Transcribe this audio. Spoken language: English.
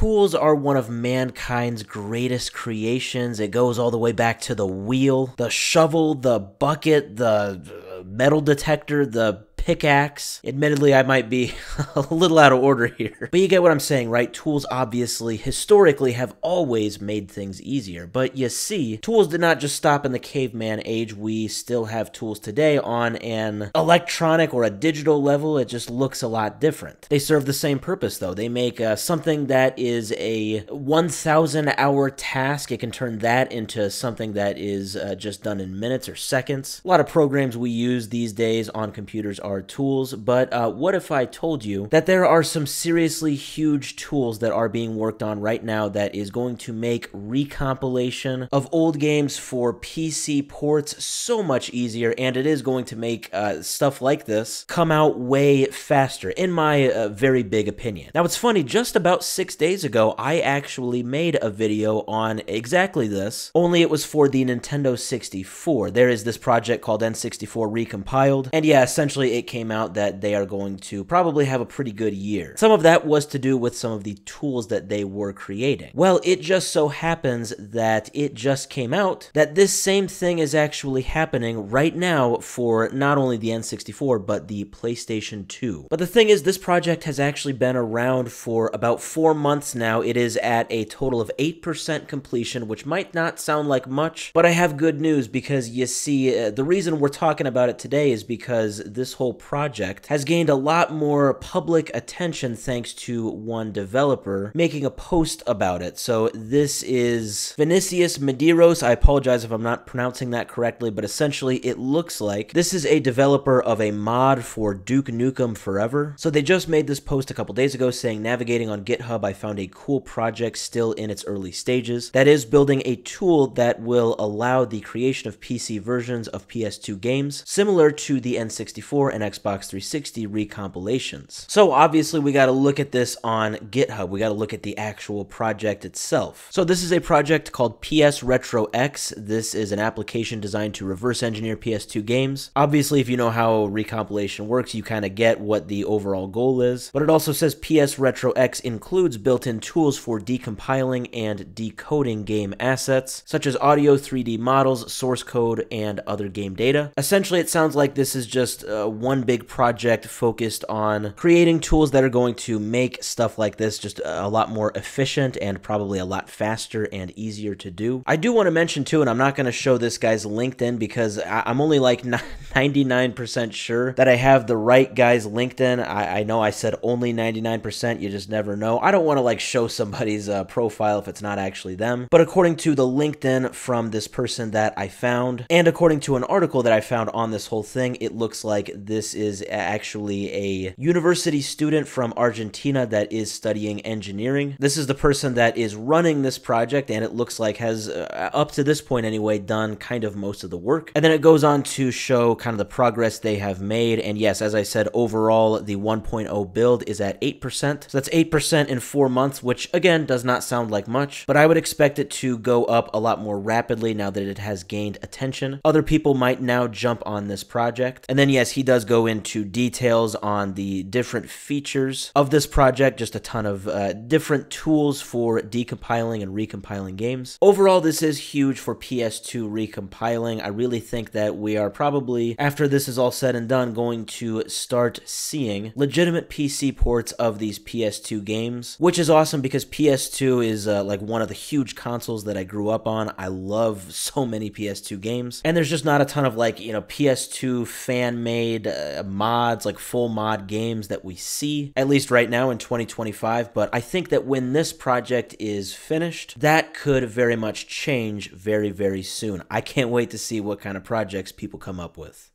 tools are one of mankind's greatest creations. It goes all the way back to the wheel, the shovel, the bucket, the uh, metal detector, the pickaxe. Admittedly, I might be a little out of order here. But you get what I'm saying, right? Tools obviously, historically, have always made things easier. But you see, tools did not just stop in the caveman age. We still have tools today on an electronic or a digital level. It just looks a lot different. They serve the same purpose, though. They make uh, something that is a 1,000 hour task. It can turn that into something that is uh, just done in minutes or seconds. A lot of programs we use these days on computers are are tools, but uh, what if I told you that there are some seriously huge tools that are being worked on right now that is going to make recompilation of old games for PC ports so much easier, and it is going to make uh, stuff like this come out way faster, in my uh, very big opinion. Now, it's funny, just about six days ago, I actually made a video on exactly this, only it was for the Nintendo 64. There is this project called N64 Recompiled, and yeah, essentially it came out that they are going to probably have a pretty good year. Some of that was to do with some of the tools that they were creating. Well, it just so happens that it just came out that this same thing is actually happening right now for not only the N64 but the PlayStation 2. But the thing is, this project has actually been around for about four months now. It is at a total of 8% completion, which might not sound like much, but I have good news because you see, uh, the reason we're talking about it today is because this whole project has gained a lot more public attention thanks to one developer making a post about it. So this is Vinicius Medeiros. I apologize if I'm not pronouncing that correctly, but essentially it looks like this is a developer of a mod for Duke Nukem Forever. So they just made this post a couple days ago saying navigating on GitHub, I found a cool project still in its early stages that is building a tool that will allow the creation of PC versions of PS2 games similar to the N64 and Xbox 360 recompilations. So obviously we got to look at this on GitHub. We got to look at the actual project itself. So this is a project called PS Retro X. This is an application designed to reverse engineer PS2 games. Obviously, if you know how recompilation works, you kind of get what the overall goal is. But it also says PS Retro X includes built-in tools for decompiling and decoding game assets, such as audio, 3D models, source code, and other game data. Essentially, it sounds like this is just uh, one big project focused on creating tools that are going to make stuff like this just a lot more efficient and probably a lot faster and easier to do. I do want to mention too, and I'm not going to show this guy's LinkedIn because I'm only like 99% sure that I have the right guy's LinkedIn. I, I know I said only 99%, you just never know. I don't want to like show somebody's uh, profile if it's not actually them. But according to the LinkedIn from this person that I found, and according to an article that I found on this whole thing, it looks like this is actually a university student from Argentina that is studying engineering. This is the person that is running this project, and it looks like has, uh, up to this point anyway, done kind of most of the work. And then it goes on to show kind of the progress they have made. And yes, as I said, overall, the 1.0 build is at 8%. So that's 8% in four months, which again does not sound like much, but I would expect it to go up a lot more rapidly now that it has gained attention. Other people might now jump on this project. And then, yes, he does go into details on the different features of this project, just a ton of uh, different tools for decompiling and recompiling games. Overall, this is huge for PS2 recompiling. I really think that we are probably, after this is all said and done, going to start seeing legitimate PC ports of these PS2 games, which is awesome because PS2 is uh, like one of the huge consoles that I grew up on. I love so many PS2 games, and there's just not a ton of like, you know, PS2 fan made uh, mods, like full mod games that we see, at least right now in 2025. But I think that when this project is finished, that could very much change very, very soon. I can't wait to see what kind of projects people come up with.